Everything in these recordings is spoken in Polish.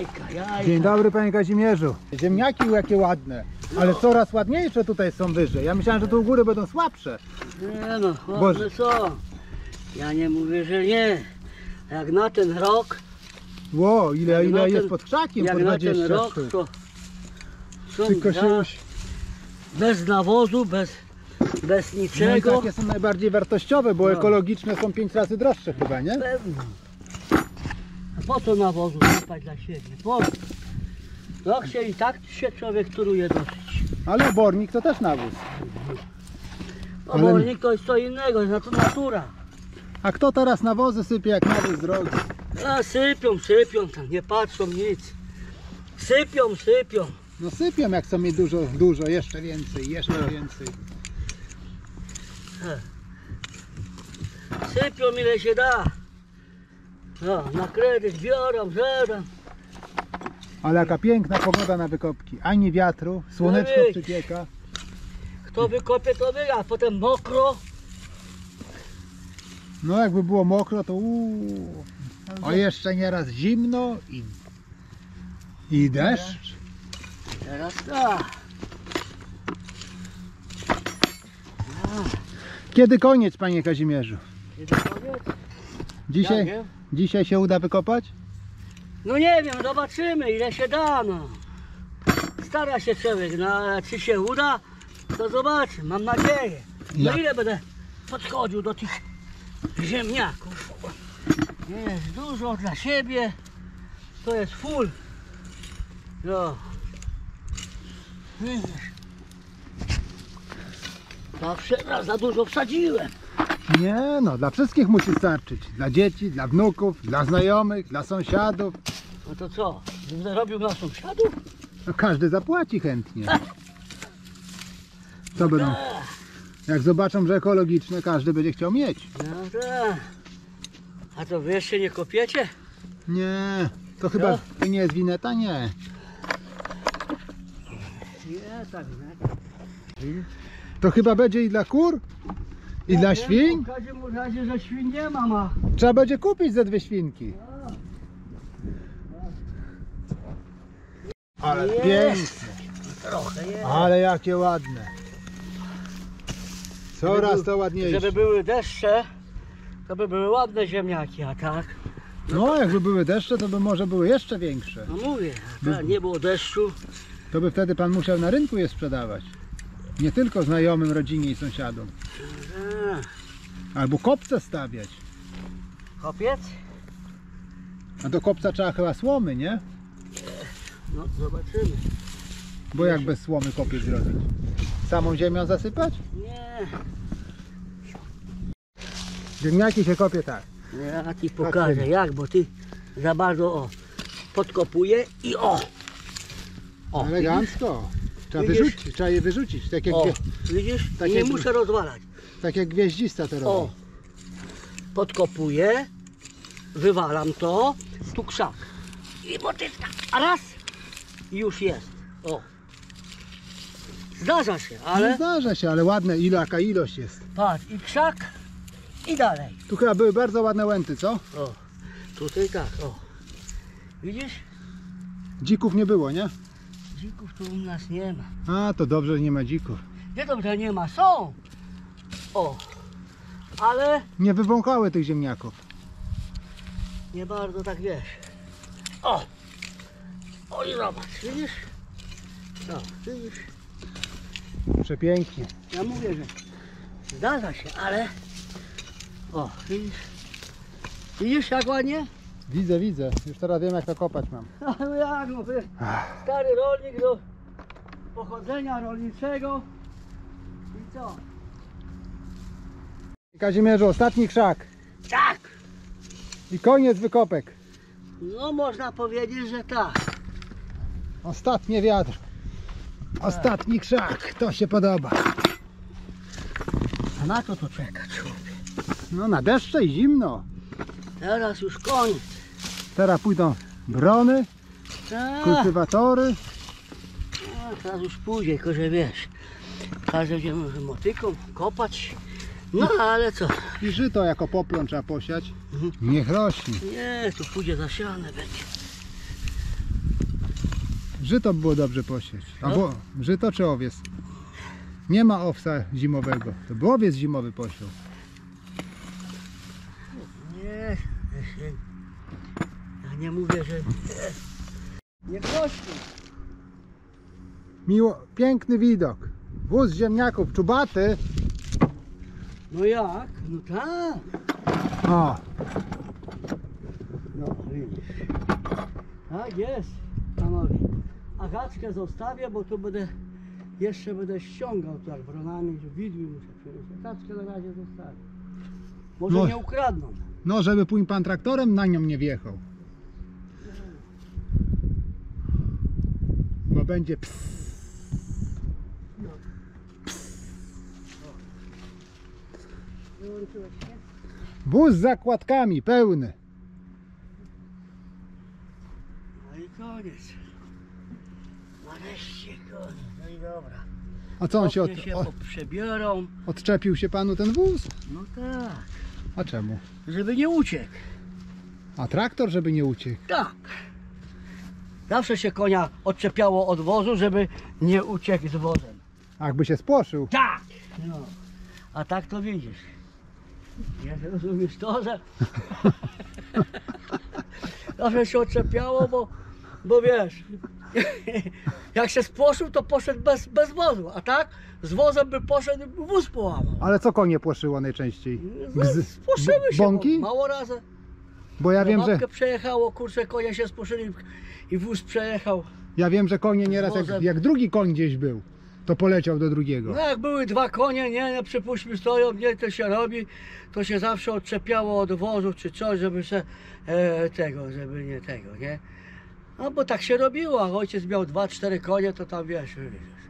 Jajka, jajka. Dzień dobry panie Kazimierzu. Ziemniaki jakie ładne, ale coraz ładniejsze tutaj są wyżej. Ja myślałem, że tu u góry będą słabsze. Nie no, chłopcy co? Ja nie mówię, że nie. Jak na ten rok, Ło, ile, Jak na ile ten- jest pod krzakiem, jak po na ten 20 rok, sztuk. to są Tylko się bez nawozu, bez, bez No i niczego. takie są najbardziej wartościowe, bo No. ekologiczne są 5 razy droższe chyba, nie? Pewno. Po co nawozu sypać dla siebie? Po co? No się i tak się człowiek turuje dosyć. Ale obornik to też nawóz. Obornik to jest co innego, jest to natura. A kto teraz nawozy sypie jak nawóz drogi? A sypią, sypią tam, nie patrzą nic. Sypią, sypią. No sypią jak chcą mieć dużo, dużo, jeszcze więcej, jeszcze No. więcej. Sypią ile się da. No, na kredyt biorą, żerą. Ale jaka piękna pogoda na wykopki. Ani wiatru, słoneczko Ej. przypieka. Kto wykopie, to wygra, a potem mokro. No jakby było mokro, to uuu. O jeszcze nieraz zimno i, i deszcz. Teraz tak. Kiedy koniec, panie Kazimierzu? Kiedy koniec? Ja Dzisiaj, wiem. Dzisiaj się uda wykopać? No nie wiem, zobaczymy ile się da, no. Stara się człowiek, no ale czy się uda, to zobaczy, mam nadzieję. No ile będę podchodził do tych ziemniaków. Jest dużo dla siebie, to jest full. No. Widzisz. Zawsze raz za dużo wsadziłem. Nie no, dla wszystkich musi starczyć. Dla dzieci, dla wnuków, dla znajomych, dla sąsiadów. No to co, będę robił na sąsiadów? No, każdy zapłaci chętnie. Co będą? Tak. Jak zobaczą, że ekologiczne, każdy będzie chciał mieć. No tak. A to wy jeszcze nie kopiecie? Nie, to chyba to nie jest wineta? Nie. Nie, tak nie. To chyba będzie i dla kur, i dla świń. W każdym razie, że świń nie ma, ma. Trzeba będzie kupić ze dwie świnki. Ale piękne, Trochę jest. ale jakie ładne. Coraz to ładniejsze. Żeby były deszcze, to by były ładne ziemniaki, a tak? No, jakby były deszcze, to by może były jeszcze większe. No mówię, a tak, nie było deszczu. To by wtedy pan musiał na rynku je sprzedawać. Nie tylko znajomym, rodzinie i sąsiadom. Albo kopce stawiać. kopiec? A do kopca trzeba chyba słomy, nie? No zobaczymy. Bo jak bez słomy kopiec zrobić? Samą ziemią zasypać? Nie, Ziemniaki się kopie tak. ja ci pokażę jak, bo ty za bardzo o, podkopuję i o. O? Elegancko. Trzeba Widzisz? wyrzucić, trzeba je wyrzucić. Tak jak, O, gwie, widzisz? Tak I nie jak- muszę rozwalać. tak jak gwieździsta to robi. O, podkopuję, wywalam to, tu krzak i motyczka, a raz i już jest. O. Zdarza się, Nie ale zdarza się, ale ładne, ile, jaka ilość jest. patrz, i krzak i dalej. Tu chyba były bardzo ładne łęty, co? O, tutaj tak, o. Widzisz? Dzików nie było, nie? Dzików tu u nas nie ma. A, to dobrze, że nie ma dzików. Nie dobrze, nie ma, są. O, ale Nie wywąchały tych ziemniaków. nie bardzo tak wiesz. O! O i zobacz, widzisz? No, widzisz? Przepięknie. Ja mówię, że zdarza się, ale... O, widzisz? Widzisz jak ładnie? Widzę, widzę. Już teraz wiem, jak to kopać mam. No jak no, stary rolnik do pochodzenia rolniczego. I co? Kazimierzu, ostatni krzak. Tak! I koniec wykopek. No można powiedzieć, że tak. Ostatnie wiatr. Ostatni krzak. To się podoba. A na to to czeka człowiek. No na deszcze i zimno. Teraz już koniec. Teraz pójdą brony, Tak. kultywatory. A, teraz już pójdzie, tylko że wiesz, każdy będzie motyką kopać. No ale co, I żyto jako poplon trzeba posiać. Mhm. Niech rośnie. nie, tu pójdzie zasiane będzie. Żyto by było dobrze posieć. A No. wo, żyto czy owiec? Nie ma owsa zimowego. To by owiec zimowy posiął. Nie, nie mówię, że nie prosi. Miło, piękny widok. Wóz ziemniaków czubaty. No jak? No tak. O, No widzisz. Tak jest, panowie. Agatkę zostawię, bo tu będę jeszcze będę ściągał tu jak bronami, że widły muszę przywieźć. Agatkę na razie zostawię. Może No. nie ukradną. no żeby później pan traktorem na nią nie wjechał. Bo będzie ps. Wóz z zakładkami pełny. No i koniec. Nareszcie koniec. No i dobra. A co on się, od, Oknie się o, poprzebiorą. odczepił się panu ten wóz? No tak. A czemu? Żeby nie uciekł. A traktor, żeby nie uciekł. Tak. Zawsze się konia odczepiało od wozu, żeby nie uciekł z wozem. Jakby się spłoszył. Tak! No. A tak to widzisz. Nie rozumiesz to, że zawsze się odczepiało, bo, bo wiesz, jak się spłoszył, to poszedł bez, bez wozu, a tak z wozem by poszedł wóz połamał. Ale co konie płoszyło najczęściej? No, Gzy- Spłoszyły się, bąki? mało razy. Bo ja wiem, że Babkę przejechało, kurczę, konie się spłoszyli i wóz przejechał. ja wiem, że konie nieraz jak, wozem. jak drugi koń gdzieś był, to poleciał do drugiego. No jak były dwa konie, nie, nie przypuśćmy stoją, nie, to się robi, to się zawsze odczepiało od wozów czy coś, żeby się e, tego, żeby nie tego, nie? No bo tak się robiło, a ojciec miał dwa, cztery konie, to tam wiesz, wiesz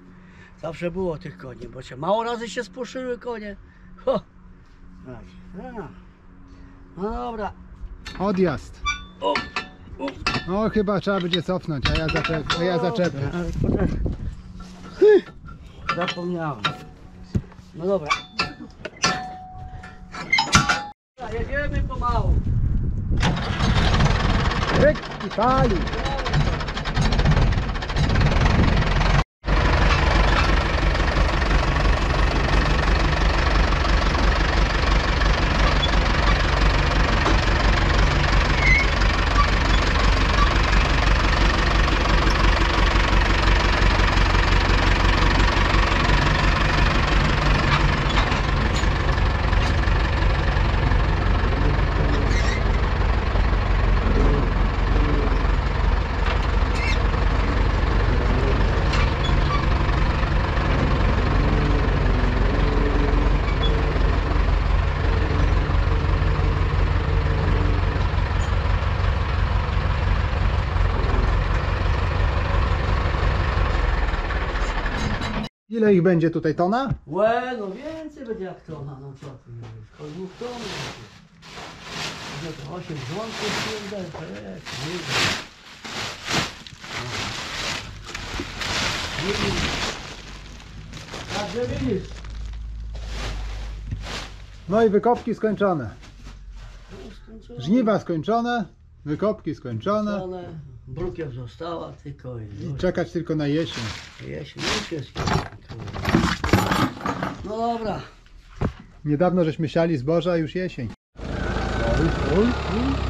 zawsze było tych koni, bo się mało razy się spłoszyły konie. Ho. No dobra, Odjazd. O, No chyba trzeba będzie cofnąć, a ja, zaczep, a ja zaczepię. Zapomniałem. No dobra. Dobra, Jedziemy pomału. Ryk i pali. Ile ich będzie tutaj tona? Łe, no więcej będzie jak to, no, no co ty mówisz, koło dwóch ton. Będzie to 8 dzwonków, kurde, to jest, kurde. No. Widzisz. Także widzisz. No i wykopki skończone. No, skończone. Żniwa skończone, wykopki skończone. Skończone. Brukiew została tylko i I czekać tylko na jesień. Jesień już jest. No dobra. Niedawno żeśmy siali zboża, już jesień. Oj, oj, oj.